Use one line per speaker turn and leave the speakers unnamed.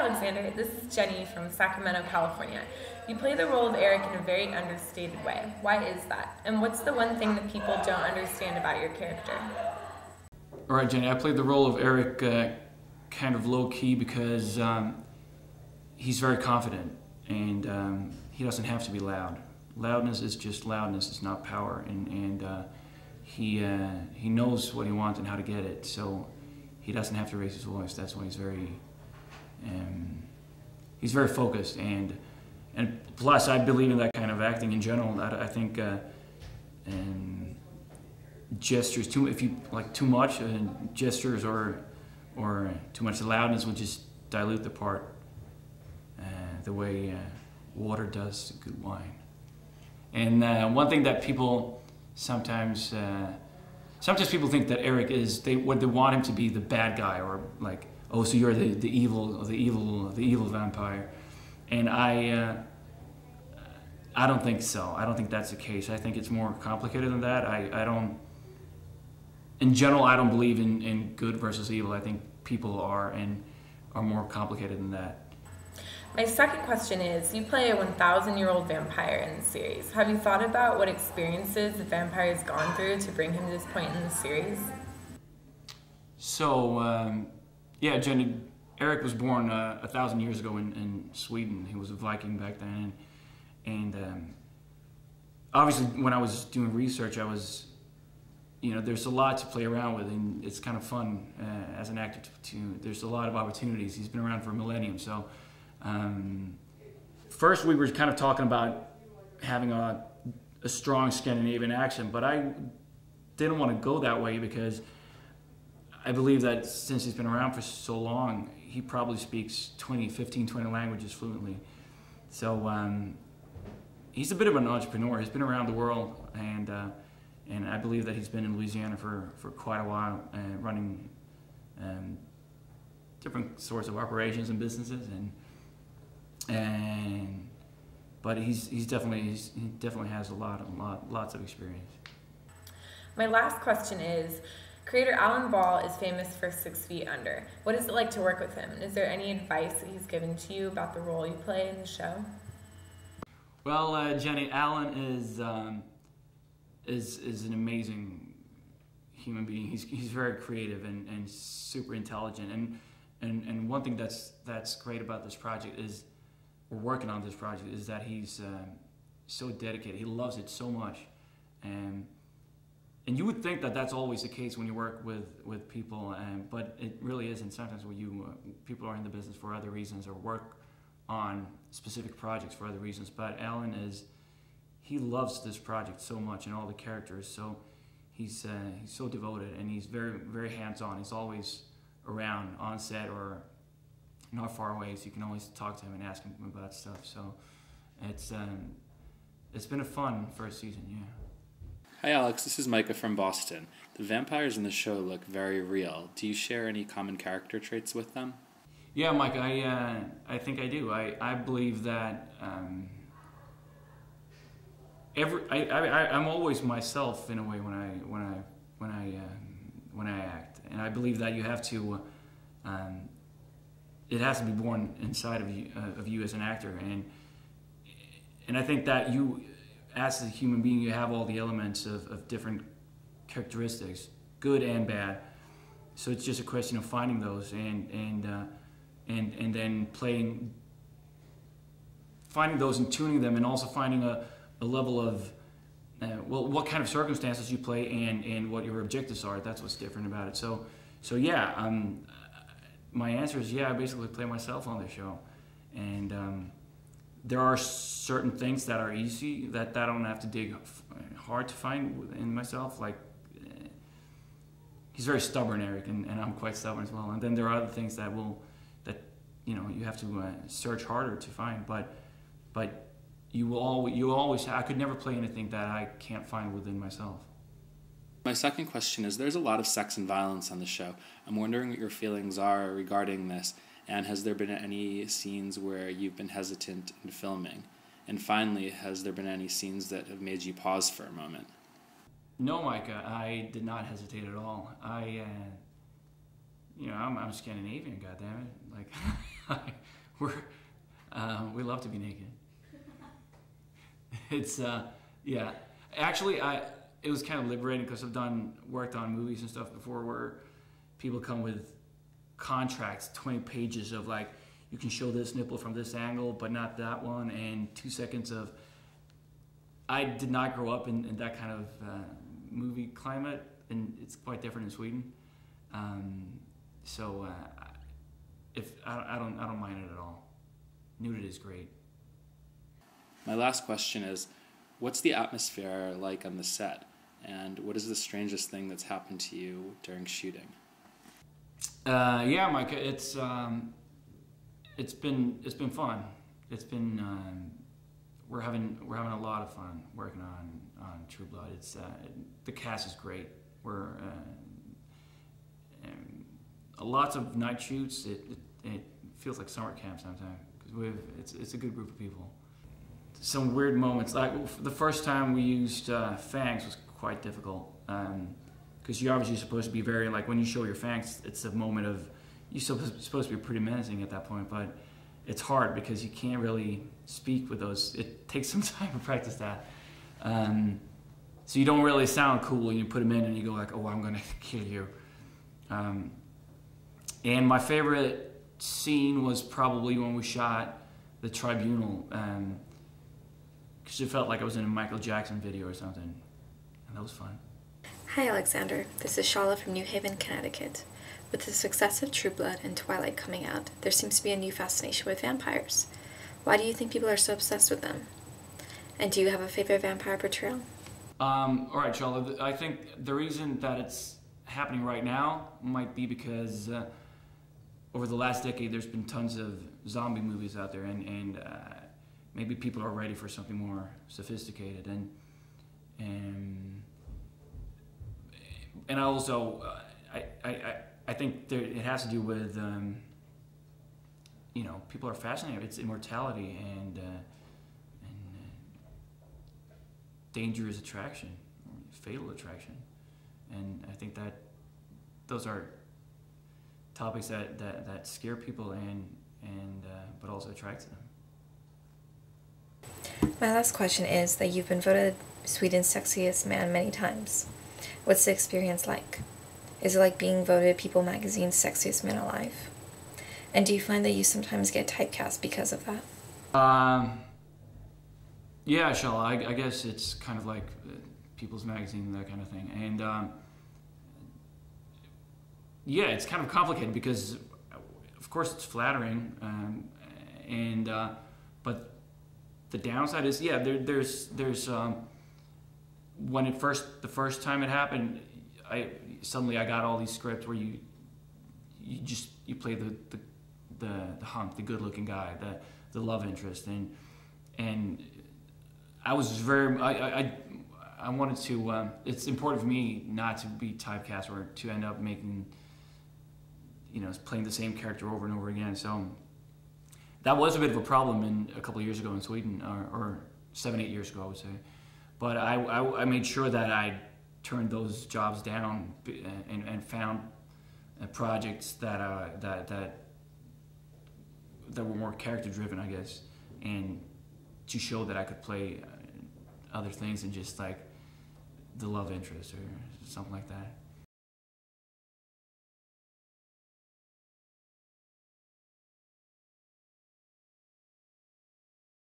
Alexander. This is Jenny from Sacramento, California. You play the role of Eric in a very understated way. Why is that? And what's the one thing that people don't understand about your character?
All right, Jenny. I played the role of Eric uh, kind of low key because um, he's very confident and um, he doesn't have to be loud. Loudness is just loudness. It's not power, and and uh, he uh, he knows what he wants and how to get it. So he doesn't have to raise his voice. That's why he's very um, he's very focused and and plus I believe in that kind of acting in general. I, I think uh, and gestures too if you like too much uh, gestures or or too much loudness will just dilute the part uh, the way uh, water does good wine. And uh, one thing that people sometimes uh, sometimes people think that Eric is they what they want him to be the bad guy or like oh so you're the, the evil the evil the evil vampire. And I uh, I don't think so. I don't think that's the case. I think it's more complicated than that. I, I don't in general I don't believe in, in good versus evil. I think people are and are more complicated than that.
My second question is You play a 1,000 year old vampire in the series. Have you thought about what experiences the vampire has gone through to bring him to this point in the series?
So, um, yeah, Jenny, Eric was born uh, a thousand years ago in, in, Sweden. He was a Viking back then. And, and um, obviously, when I was doing research, I was, you know, there's a lot to play around with, and it's kind of fun uh, as an actor to, to, there's a lot of opportunities. He's been around for a millennium, so um, first, we were kind of talking about having a, a strong Scandinavian accent, but I didn't want to go that way because I believe that since he's been around for so long, he probably speaks 20, 15, 20 languages fluently. So um, he's a bit of an entrepreneur. He's been around the world, and uh, and I believe that he's been in Louisiana for, for quite a while, uh, running um, different sorts of operations and businesses. And and but he's he's definitely he's, he definitely has a lot of lot, lots of experience.
My last question is. Creator Alan Ball is famous for Six Feet Under. What is it like to work with him? Is there any advice that he's given to you about the role you play in the show?
Well, uh, Jenny, Alan is um, is is an amazing human being. He's he's very creative and, and super intelligent. And, and and one thing that's that's great about this project is we're working on this project is that he's um, so dedicated. He loves it so much, and and you would think that that's always the case when you work with with people, and but it really isn't. Sometimes when you uh, people are in the business for other reasons or work on specific projects for other reasons. But Alan is he loves this project so much and all the characters. So he's uh, he's so devoted and he's very very hands on. He's always around on set or not far away, so you can always talk to him and ask him about stuff. So it's um, it's been a fun first season, yeah.
Hi, Alex. This is Micah from Boston. The vampires in the show look very real. Do you share any common character traits with them?
Yeah, Mike. I uh, I think I do. I, I believe that um, every I, I I'm always myself in a way when I when I when I um, when I act, and I believe that you have to um, it has to be born inside of you, uh, of you as an actor, and and I think that you, as a human being, you have all the elements of, of different characteristics, good and bad. So it's just a question of finding those and and uh, and and then playing, finding those and tuning them, and also finding a, a level of uh, well, what kind of circumstances you play and and what your objectives are. That's what's different about it. So so yeah, um, my answer is yeah. I basically play myself on the show, and um, there are certain things that are easy that, that I don't have to dig hard to find in myself. Like uh, he's very stubborn, Eric, and, and I'm quite stubborn as well. And then there are other things that will that you know you have to uh, search harder to find. But but you will always you always I could never play anything that I can't find within myself.
My second question is there's a lot of sex and violence on the show. I'm wondering what your feelings are regarding this, and has there been any scenes where you've been hesitant in filming? And finally, has there been any scenes that have made you pause for a moment?
No, Micah, I did not hesitate at all. I, uh, you know, I'm, I'm Scandinavian, goddammit. Like, we're, uh, we love to be naked. it's, uh, yeah. Actually, I, it was kind of liberating because I've done, worked on movies and stuff before where people come with contracts, 20 pages of like, you can show this nipple from this angle, but not that one, and two seconds of. I did not grow up in, in that kind of uh, movie climate, and it's quite different in Sweden. Um, so, uh, if I, I don't, I don't mind it at all. Nudity is great.
My last question is, what's the atmosphere like on the set, and what is the strangest thing that's happened to you during shooting?
Uh, yeah, Mike, it's um, it's been it's been fun. It's been um, we're having we're having a lot of fun working on on True Blood. It's uh, the cast is great. We're uh, lots of night shoots. It, it, it feels like summer camp sometimes because we it's it's a good group of people. Some weird moments like the first time we used uh, fangs was quite difficult because you're obviously supposed to be very like when you show your fangs, it's a moment of you're supposed to be pretty menacing at that point, but it's hard because you can't really speak with those. It takes some time to practice that. Um, so you don't really sound cool when you put them in and you go like, "Oh, I'm gonna kill you." Um, and my favorite scene was probably when we shot the Tribunal, because um, it felt like I was in a Michael Jackson video or something, and that was fun.
Hi, Alexander. This is Shala from New Haven, Connecticut. With the success of True Blood and Twilight coming out, there seems to be a new fascination with vampires. Why do you think people are so obsessed with them? And do you have a favorite vampire portrayal?
Um, all right, Shala, I think the reason that it's happening right now might be because uh, over the last decade, there's been tons of zombie movies out there, and, and uh, maybe people are ready for something more sophisticated. And and and also, uh, I, I I think there, it has to do with, um, you know, people are fascinated. It's immortality and, uh, and uh, dangerous attraction, fatal attraction, and I think that those are topics that, that, that scare people and and uh, but also attract them.
My last question is that you've been voted Sweden's sexiest man many times. What's the experience like? Is it like being voted People Magazine's sexiest man alive? And do you find that you sometimes get typecast because of that?
Um, yeah, Shell. I, I guess it's kind of like uh, People's Magazine, that kind of thing. And um, yeah, it's kind of complicated because, of course, it's flattering, um, and uh, but the downside is, yeah, there, there's there's um, when it first the first time it happened, I suddenly I got all these scripts where you you just you play the the the, the hunk, the good looking guy, the the love interest, and and I was very I I, I wanted to. Um, it's important for me not to be typecast or to end up making you know playing the same character over and over again. So that was a bit of a problem in a couple years ago in Sweden, or, or seven eight years ago I would say. But I, I, I made sure that I turned those jobs down and, and found uh, projects that uh, that that that were more character driven, I guess, and to show that I could play uh, other things and just like the love interest or something like that.